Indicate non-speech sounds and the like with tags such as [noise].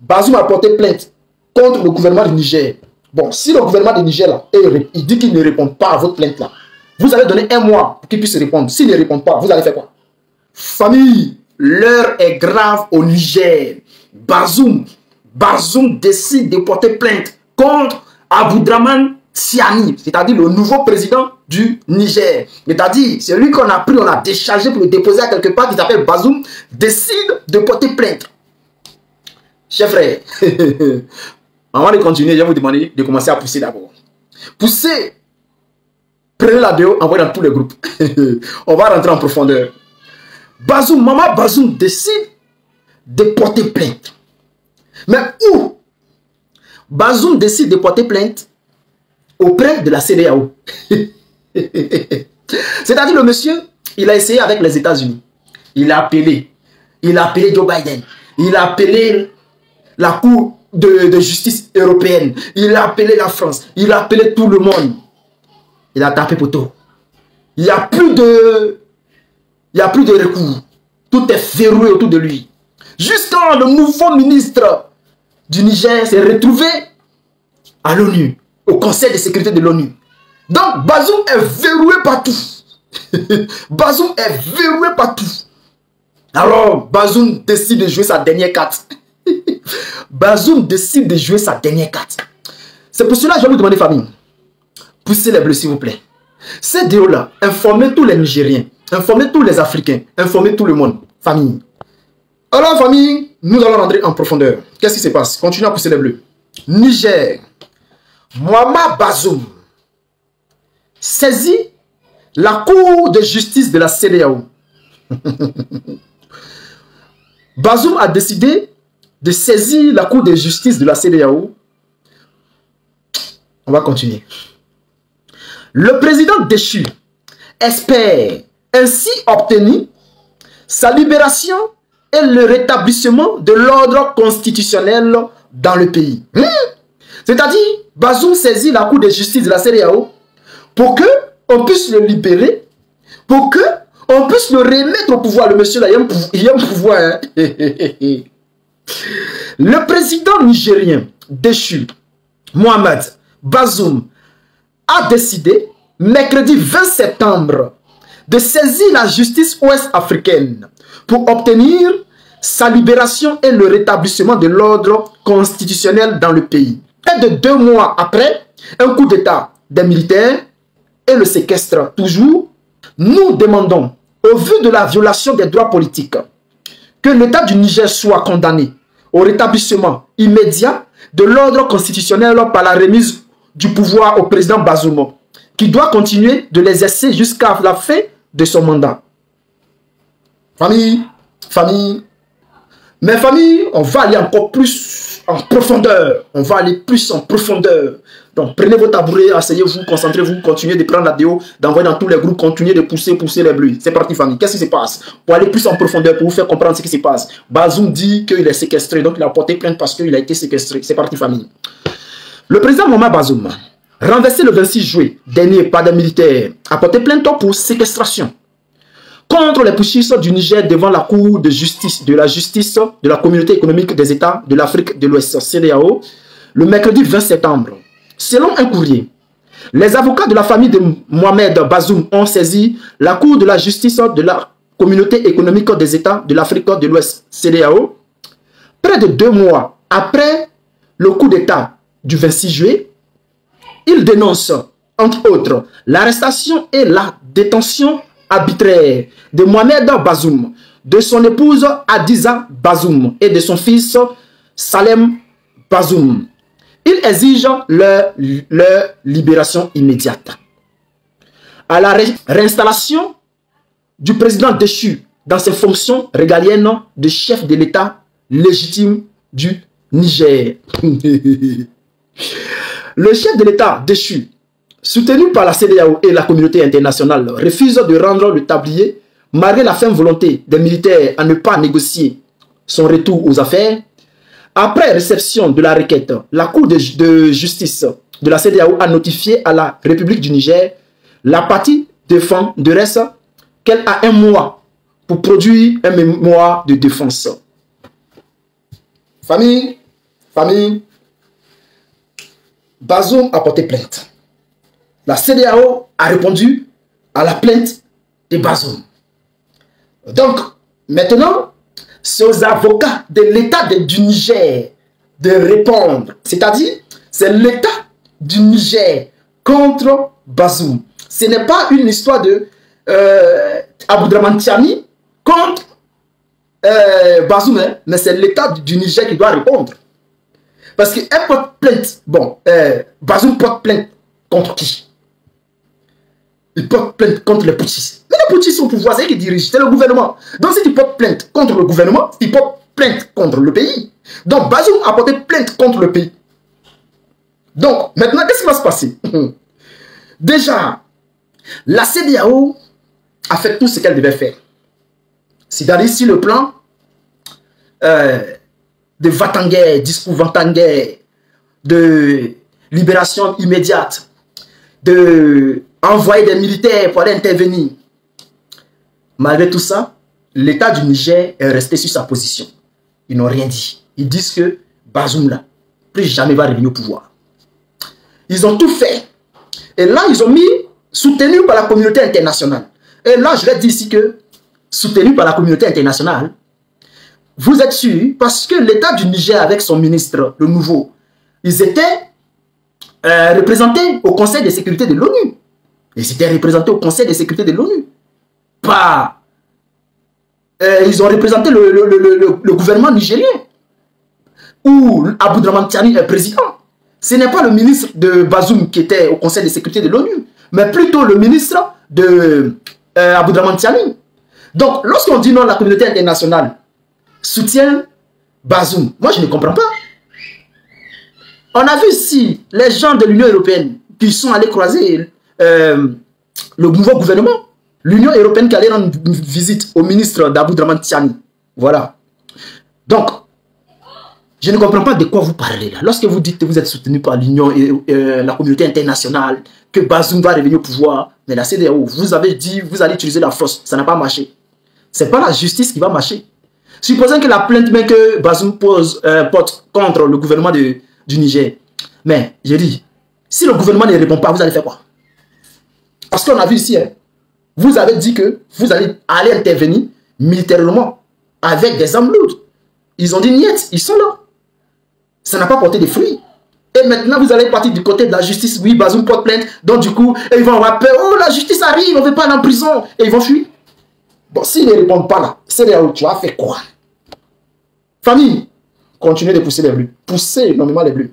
Bazoum a porté plainte contre le gouvernement du Niger. Bon, si le gouvernement du Niger, là, il dit qu'il ne répond pas à votre plainte, là, vous allez donner un mois pour qu'il puisse répondre. S'il ne répond pas, vous allez faire quoi? Famille, l'heure est grave au Niger. Bazoum, Bazoum décide de porter plainte contre Aboudraman Siani, c'est-à-dire le nouveau président du Niger. C'est-à-dire, c'est lui qu'on a pris, on a déchargé pour le déposer à quelque part, qui s'appelle Bazoum, décide de porter plainte. Chers frères, [laughs] avant de continuer, je vais vous demander de commencer à pousser d'abord. Poussez Prenez la vidéo, envoyez dans tous les groupes. [laughs] On va rentrer en profondeur. Bazoum, maman Bazoum décide de porter plainte. Mais où? Bazoum décide de porter plainte auprès de la CDAO. [laughs] C'est-à-dire le monsieur, il a essayé avec les États-Unis. Il a appelé. Il a appelé Joe Biden. Il a appelé la Cour de, justice européenne. Il a appelé la France. Il a appelé tout le monde. Il a tapé poteau. Il n'y a plus de... Il n'y a plus de recours. Tout est verrouillé autour de lui. Jusqu'à le nouveau ministre du Niger s'est retrouvé à l'ONU, au Conseil de sécurité de l'ONU. Donc Bazoum est verrouillé partout. [laughs] Bazoum est verrouillé partout. Alors Bazoum décide de jouer sa dernière carte. [laughs] Bazoum décide de jouer sa dernière carte. C'est pour cela que je vais vous demander, famille, poussez les bleus, s'il vous plaît. Cette vidéo-là, informez tous les Nigériens, informez tous les Africains, informez tout le monde. Famille. Alors, famille, nous allons rentrer en profondeur. Qu'est-ce qui se passe? Continuez à pousser les bleus. Niger. Mohamed Bazoum saisit la Cour de justice de la CDAO. [laughs] Bazoum a décidé de saisir la Cour de justice de la CDAO. On va continuer. Le président déchu espère ainsi obtenir sa libération et le rétablissement de l'ordre constitutionnel dans le pays. Hmm? C'est-à-dire, Bazoum saisit la Cour de justice de la CEDEAO pour que on puisse le libérer, pour que on puisse le remettre au pouvoir. Le monsieur là, il y a un pouvoir. Hein. [laughs] le président nigérien déchu, Mohamed Bazoum, a décidé, mercredi 20 septembre, de saisir la justice ouest-africaine pour obtenir sa libération et le rétablissement de l'ordre constitutionnel dans le pays. Et de deux mois après, un coup d'État des militaires et le séquestre toujours, nous demandons, au vu de la violation des droits politiques, que l'État du Niger soit condamné au rétablissement immédiat de l'ordre constitutionnel par la remise du pouvoir au président Bazoum, qui doit continuer de l'exercer jusqu'à la fin de son mandat. Famille, famille. Mais famille, on va aller encore plus en profondeur. On va aller plus en profondeur. Donc, prenez vos tabourets, asseyez-vous, concentrez-vous, continuez de prendre la vidéo, d'envoyer dans tous les groupes, continuez de pousser, pousser les bleus. C'est parti, famille. Qu'est-ce qui se passe? Pour aller plus en profondeur, pour vous faire comprendre ce qui se passe. Bazoum dit qu'il est séquestré, donc il a porté plainte parce qu'il a été séquestré. C'est parti, famille. Le président Mohamed Bazoum, renversé le 26 juillet dernier par des militaires, a porté plainte pour séquestration contre les puchistes du Niger devant la Cour de justice de la justice de la communauté économique des États de l'Afrique de l'Ouest, CDAO, le mercredi 20 septembre. Selon un courrier, les avocats de la famille de Mohamed Bazoum ont saisi la Cour de la justice de la communauté économique des États de l'Afrique de l'Ouest, CDAO, près de deux mois après le coup d'État du 26 juillet, ils dénoncent, entre autres, l'arrestation et la détention arbitraire de Mohamed Bazoum, de son épouse Adiza Bazoum et de son fils Salem Bazoum. Ils exigent leur, leur libération immédiate. À la réinstallation du président déchu dans ses fonctions régaliennes de chef de l'État légitime du Niger. [laughs] Le chef de l'État déchu, soutenu par la CDAO et la communauté internationale, refuse de rendre le tablier malgré la ferme volonté des militaires à ne pas négocier son retour aux affaires. Après réception de la requête, la Cour de, justice de la CDAO a notifié à la République du Niger la partie défend de reste qu'elle a un mois pour produire un mémoire de défense. Famille, famille, Bazoum a porté plainte. La CDAO a répondu à la plainte de Bazoum. Donc, maintenant, c'est aux avocats de l'État du Niger de répondre. C'est-à-dire, c'est l'État du Niger contre Bazoum. Ce n'est pas une histoire de euh, contre euh, Bazoum, hein, mais c'est l'État du Niger qui doit répondre. Parce qu'un porte plainte, bon, euh, Bazoum porte plainte contre qui? Il porte plainte contre les putschistes. Mais les putschistes sont au pouvoir, c'est qui dirigent, c'est le gouvernement. Donc si tu portes plainte contre le gouvernement, il porte plainte contre le pays. Donc Bazoum a porté plainte contre le pays. Donc maintenant, qu'est-ce qui va se passer? [laughs] Déjà, la CDAO a fait tout ce qu'elle devait faire. C'est-à-dire si le plan euh, de Vatangay, discours Vatangay, de libération immédiate, de envoyer des militaires pour aller intervenir. Malgré tout ça, l'État du Niger est resté sur sa position. Ils n'ont rien dit. Ils disent que Bazoum plus jamais va revenir au pouvoir. Ils ont tout fait. Et là, ils ont mis soutenu par la communauté internationale. Et là, je vais dire ici que soutenu par la communauté internationale, vous êtes sûr, parce que l'État du Niger avec son ministre, le nouveau, ils étaient euh, représentés au Conseil de sécurité de l'ONU. Ils étaient représentés au Conseil de sécurité de l'ONU. Pas... Euh, ils ont représenté le, gouvernement nigérien. Où Abu Draman Tiani est président. Ce n'est pas le ministre de Bazoum qui était au Conseil de sécurité de l'ONU, mais plutôt le ministre de euh, Abu Draman Tiani. Donc, lorsqu'on dit non, la communauté internationale soutient Bazoum, moi je ne comprends pas. On a vu ici les gens de l'Union européenne qui sont allés croiser euh, le nouveau gouvernement. L'Union européenne qui allait rendre visite au ministre d'Abu Draman Tiani. Voilà. Donc, je ne comprends pas de quoi vous parlez là. Lorsque vous dites que vous êtes soutenu par l'Union et euh, la communauté internationale, que Bazoum va revenir au pouvoir, mais la CDAO, vous avez dit, vous allez utiliser la force. Ça n'a pas marché. Ce n'est pas la justice qui va marcher. Supposons que la plainte que Bazoum euh, porte contre le gouvernement du Niger. Mais, j'ai dit, si le gouvernement ne répond pas, vous allez faire quoi? Parce qu'on a vu ici, hein, vous avez dit que vous allez intervenir militairement avec des armes lourdes. Ils ont dit niet, ils sont là. Ça n'a pas porté de fruits. Et maintenant, vous allez partir du côté de la justice. Oui, Bazoum porte plainte. Donc, du coup, ils vont avoir peur. Oh, la justice arrive, on ne veut pas aller en prison. Et ils vont fuir. Bon, s'ils ne répondent pas là, c'est là où tu as fait quoi? Famille, continuez de pousser les bleus. Poussez énormément les bleus.